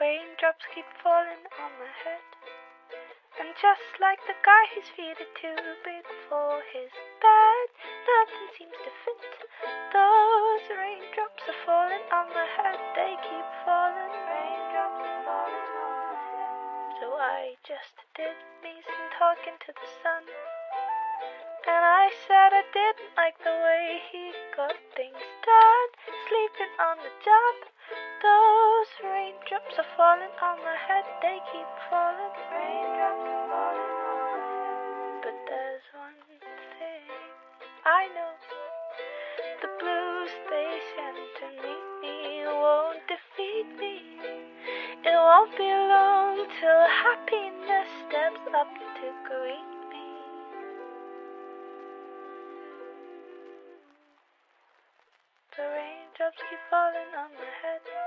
Raindrops keep falling on my head. And just like the guy whose feet are too big for his bed, nothing seems to fit. Those raindrops are falling on my head, they keep falling. Raindrops are falling on my head. So I just did me some talking to the sun. And I said I didn't like the way he got things done. Sleeping on the job. Those raindrops are falling on my head, they keep falling. Raindrops are falling on my head. But there's one thing I know. The blues they send to meet me won't defeat me. It won't be long till happiness steps up to greet me. The raindrops keep falling on my head.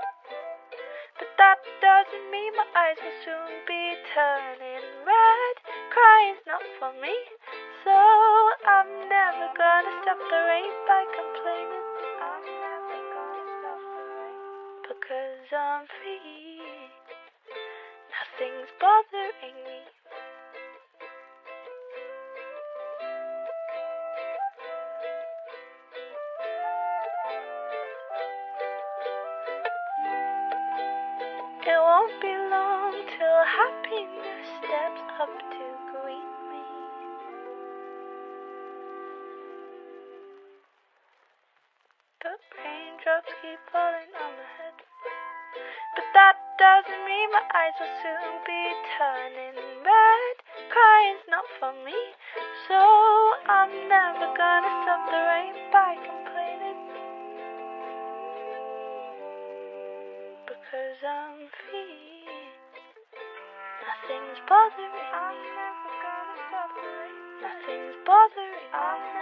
That doesn't mean my eyes will soon be turning red. Crying's not for me, so I'm never gonna stop the rain by complaining. I'm never gonna stop the rain because I'm free. Nothing's bothering me. It won't be long till happiness steps up to greet me. But raindrops keep falling on my head. But that doesn't mean my eyes will soon be turning red. Crying's not for me, so I'm never gonna stop the rain Because I'm free. Nothing's bothering me. I'm never gonna stop. Nothing's bothering me.